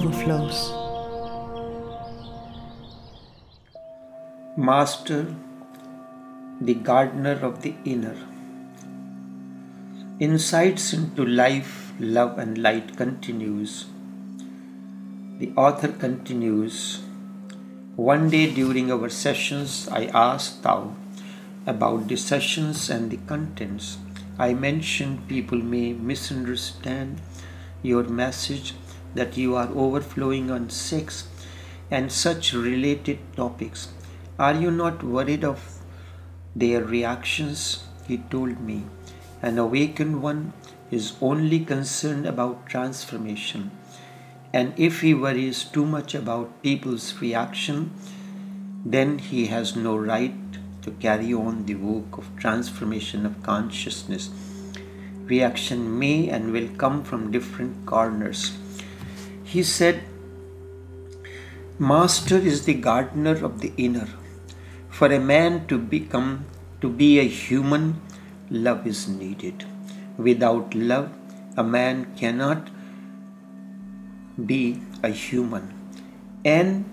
overflows. Master, the gardener of the inner. Insights into life, love, and light continues. The author continues One day during our sessions, I asked Tao about the sessions and the contents. I mentioned people may misunderstand your message that you are overflowing on sex and such related topics. Are you not worried of their reactions? He told me. An awakened one is only concerned about transformation. And if he worries too much about people's reaction, then he has no right to carry on the work of transformation of consciousness. Reaction may and will come from different corners. He said, Master is the gardener of the inner. For a man to become, to be a human, love is needed. Without love, a man cannot be a human. And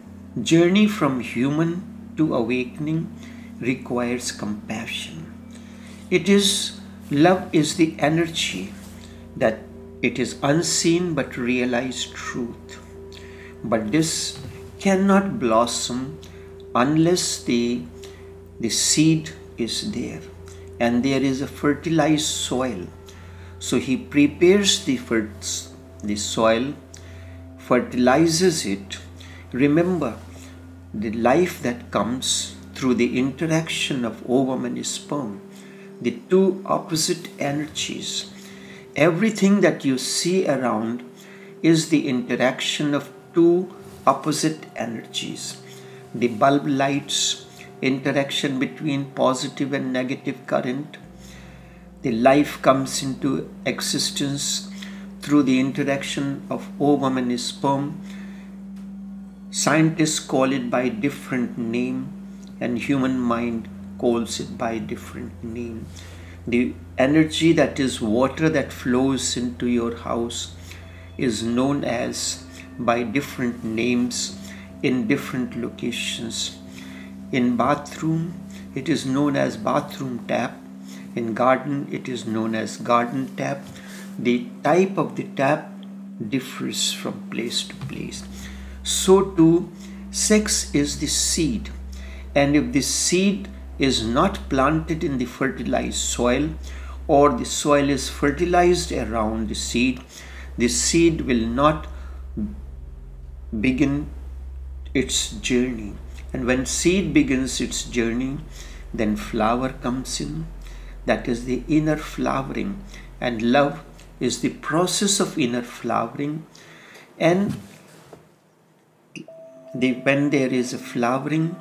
journey from human to awakening requires compassion. It is love is the energy that it is unseen but realized truth. But this cannot blossom unless the, the seed is there and there is a fertilized soil. So he prepares the, the soil, fertilizes it. Remember, the life that comes through the interaction of ovum and sperm, the two opposite energies. Everything that you see around is the interaction of two opposite energies. The bulb lights, interaction between positive and negative current. The life comes into existence through the interaction of ovum and sperm. Scientists call it by different name and human mind calls it by different name. The energy that is water that flows into your house is known as by different names in different locations. In bathroom, it is known as bathroom tap. In garden, it is known as garden tap. The type of the tap differs from place to place. So too, sex is the seed. And if the seed is not planted in the fertilized soil or the soil is fertilized around the seed, the seed will not begin its journey. And when seed begins its journey, then flower comes in. That is the inner flowering. And love is the process of inner flowering. And the, when there is a flowering,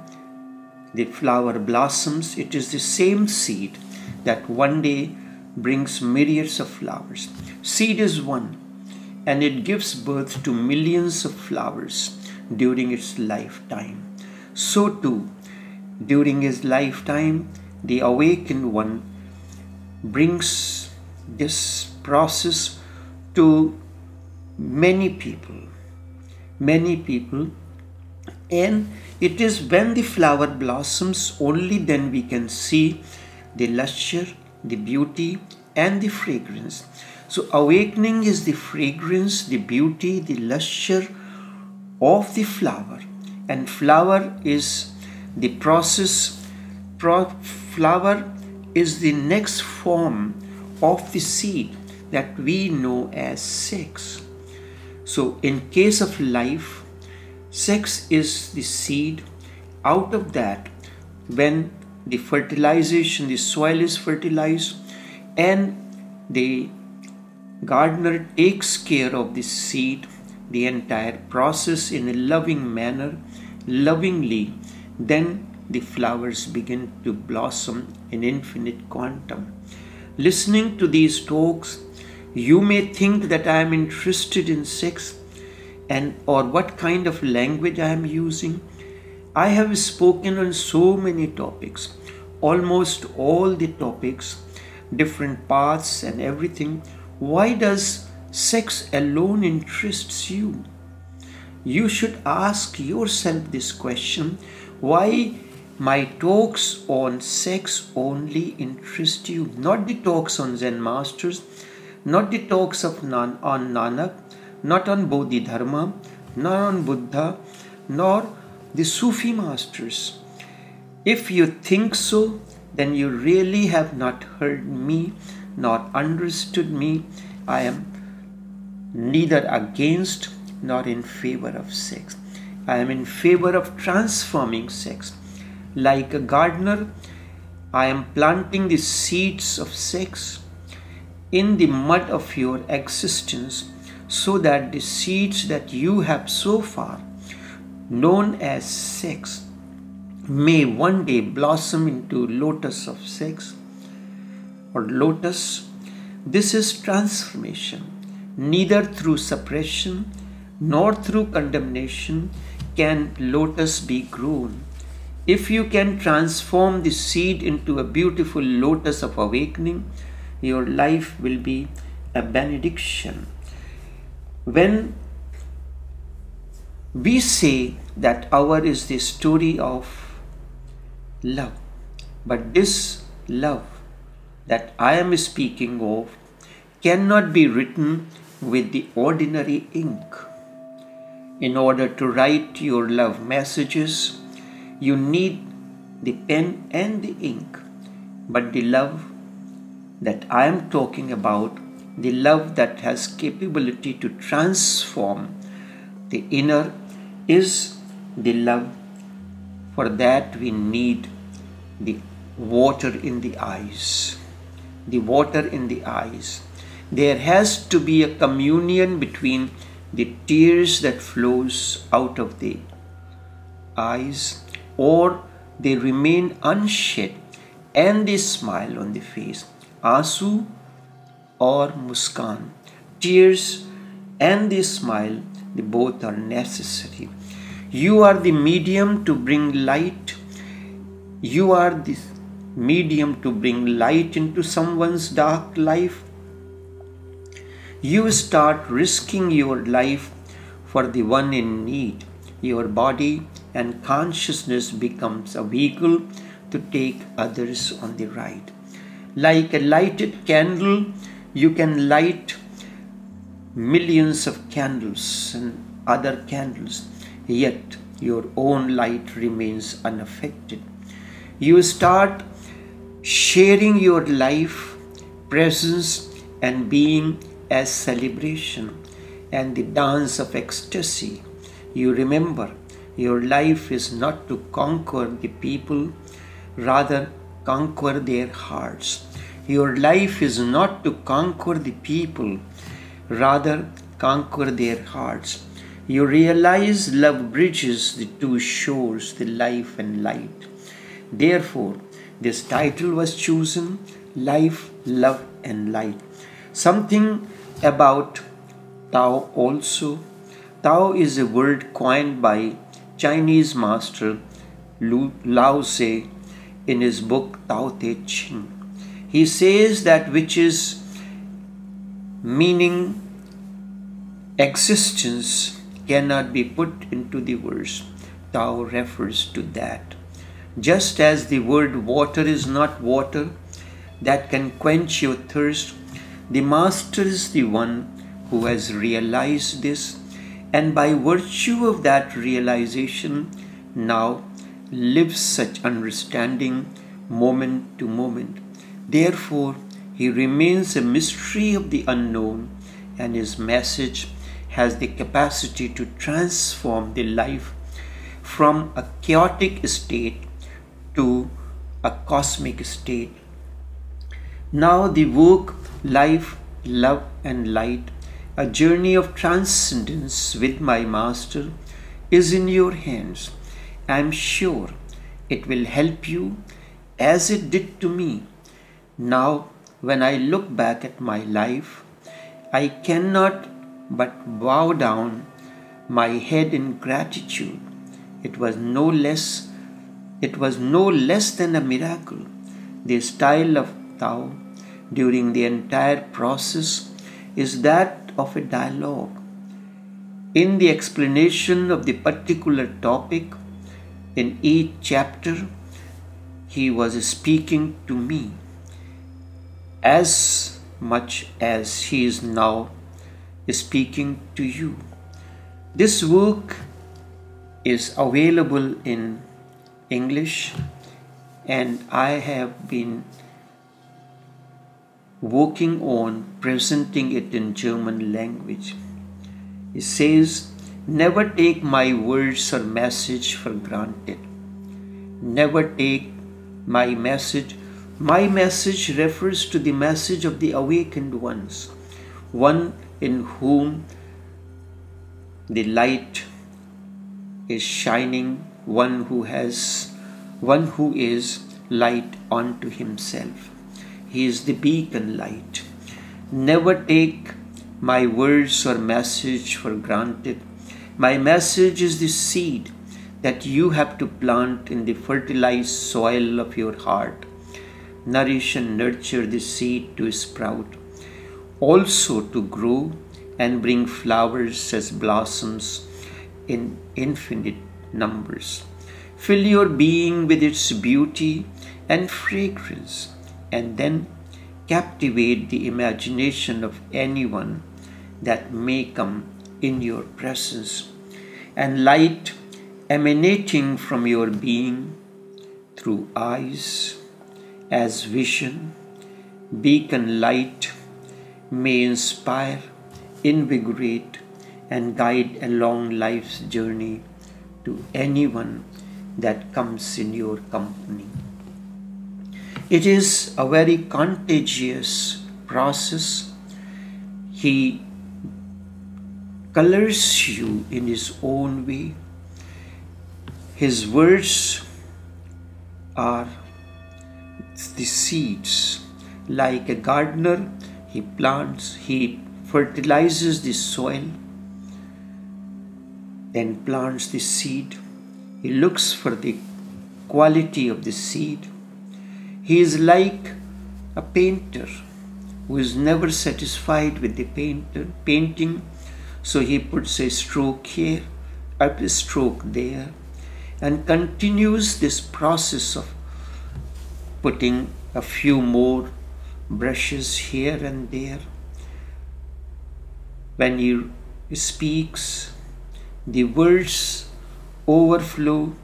the flower blossoms. It is the same seed that one day brings myriads of flowers. Seed is one, and it gives birth to millions of flowers during its lifetime. So too, during his lifetime, the awakened one brings this process to many people. Many people and it is when the flower blossoms only then we can see the luster, the beauty, and the fragrance. So, awakening is the fragrance, the beauty, the luster of the flower, and flower is the process. Pro- flower is the next form of the seed that we know as sex. So, in case of life, Sex is the seed. Out of that, when the fertilization, the soil is fertilized, and the gardener takes care of the seed, the entire process in a loving manner, lovingly, then the flowers begin to blossom in infinite quantum. Listening to these talks, you may think that I am interested in sex and or what kind of language I am using. I have spoken on so many topics, almost all the topics, different paths and everything. Why does sex alone interests you? you should ask yourself this question why my talks on sex only interest you, not the talks on Zen masters, not the talks of Nan- on Nanak, not on Bodhidharma, nor on Buddha, nor the Sufi masters. If you think so, then you really have not heard me nor understood me. I am neither against nor in favor of sex. I am in favor of transforming sex. Like a gardener, I am planting the seeds of sex in the mud of your existence so that the seeds that you have so far known as sex may one day blossom into lotus of sex or lotus. This is transformation, neither through suppression nor through condemnation can lotus be grown. If you can transform the seed into a beautiful lotus of awakening, your life will be a benediction. When we say that our is the story of love, but this love that I am speaking of cannot be written with the ordinary ink. In order to write your love messages, you need the pen and the ink. But the love that I am talking about, the love that has capability to transform the inner, is the love. For that we need the water in the eyes. The water in the eyes. There has to be a communion between the tears that flows out of the eyes or they remain unshed and the smile on the face asu or muskan tears and the smile they both are necessary you are the medium to bring light you are the medium to bring light into someone's dark life you start risking your life for the one in need. Your body and consciousness becomes a vehicle to take others on the ride. Like a lighted candle, you can light millions of candles and other candles, yet your own light remains unaffected. You start sharing your life, presence, and being as celebration and the dance of ecstasy. You remember your life is not to conquer the people, rather, conquer their hearts. Your life is not to conquer the people, rather, conquer their hearts. You realize love bridges the two shores, the life and light. Therefore, this title was chosen Life, Love, and Light. Something about Tao also. Tao is a word coined by Chinese master Lao Tse in his book Tao Te Ching. He says that which is meaning existence cannot be put into the verse. Tao refers to that. Just as the word water is not water that can quench your thirst, the Master is the one who has realized this, and by virtue of that realization, now lives such understanding moment to moment. Therefore, he remains a mystery of the unknown, and his message has the capacity to transform the life from a chaotic state to a cosmic state. Now, the work life, love, and light, a journey of transcendence with my Master, is in your hands. I am sure it will help you as it did to me. Now, when I look back at my life, I cannot but bow down my head in gratitude. It was no less it was no less than a miracle. The style of Tao during the entire process is that of a dialogue. in the explanation of the particular topic in each chapter, he was speaking to me as much as he is now speaking to you. This work is available in English and I have been working on presenting it in German language. It says, Never take my words or message for granted. Never take my message. My message refers to the message of the awakened ones, one in whom the light is shining, one who has, one who is light unto himself. He is the beacon light. Never take my words or message for granted. My message is the seed that you have to plant in the fertilized soil of your heart. Nourish and nurture the seed to sprout, also to grow and bring flowers as blossoms in infinite numbers. Fill your being with its beauty and fragrance and then captivate the imagination of anyone that may come in your presence, and light emanating from your being through eyes as vision, beacon light may inspire, invigorate, and guide along life's journey to anyone that comes in your company. It is a very contagious process. He colors you in his own way. His words are the seeds. Like a gardener, he plants, he fertilizes the soil, then plants the seed. He looks for the quality of the seed he is like a painter who is never satisfied with the painter, painting, so he puts a stroke here, a stroke there, and continues this process of putting a few more brushes here and there. When he speaks, the words overflow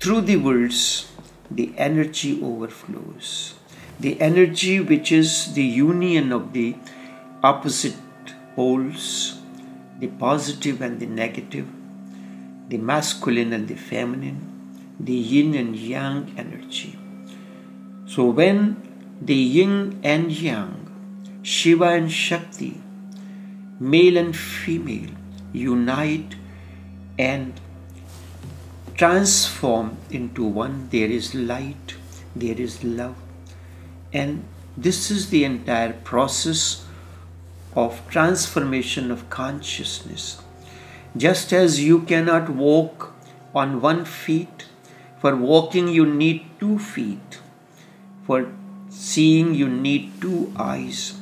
through the words the energy overflows. The energy which is the union of the opposite poles, the positive and the negative, the masculine and the feminine, the yin and yang energy. So when the yin and yang, Shiva and Shakti, male and female, unite and transform into one. There is light, there is love. And this is the entire process of transformation of consciousness. Just as you cannot walk on one feet, for walking you need two feet, for seeing you need two eyes.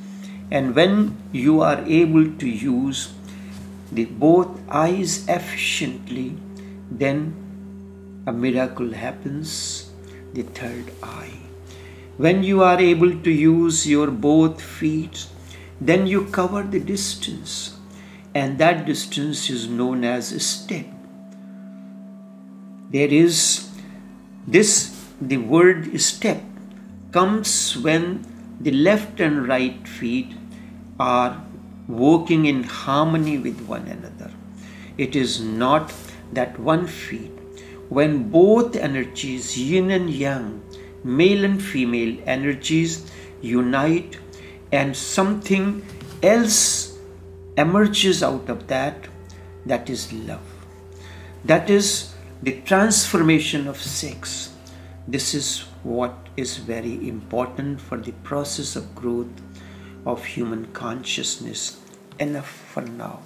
And when you are able to use the both eyes efficiently, then a miracle happens, the third eye. When you are able to use your both feet, then you cover the distance, and that distance is known as a step. There is this, the word step comes when the left and right feet are working in harmony with one another. It is not that one feet when both energies, yin and yang, male and female energies, unite and something else emerges out of that, that is love. That is the transformation of sex. This is what is very important for the process of growth of human consciousness. Enough for now.